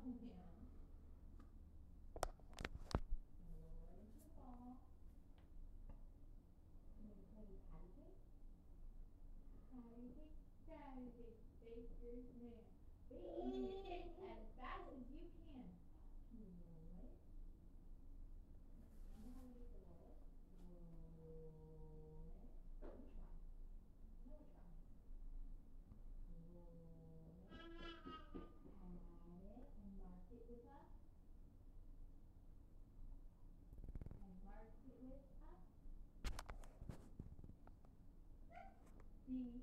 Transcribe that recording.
come patty cake. Patty cake, patty cake, baker's man. Bake it as fast as you can. B.